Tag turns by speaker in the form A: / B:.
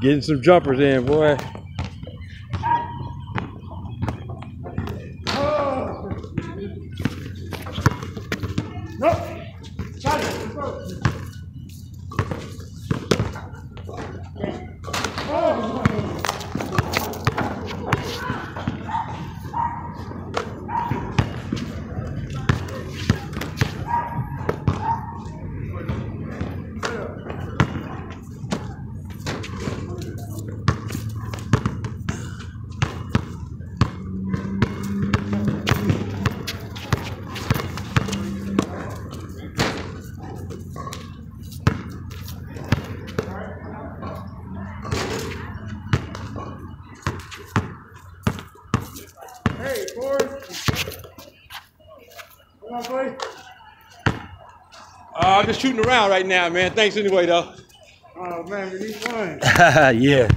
A: Getting some jumpers in, boy.
B: Hey, Forrest. Come on, buddy.
A: Uh, I'm just shooting around right now, man. Thanks anyway, though.
B: Oh, man, we need one.
A: yeah.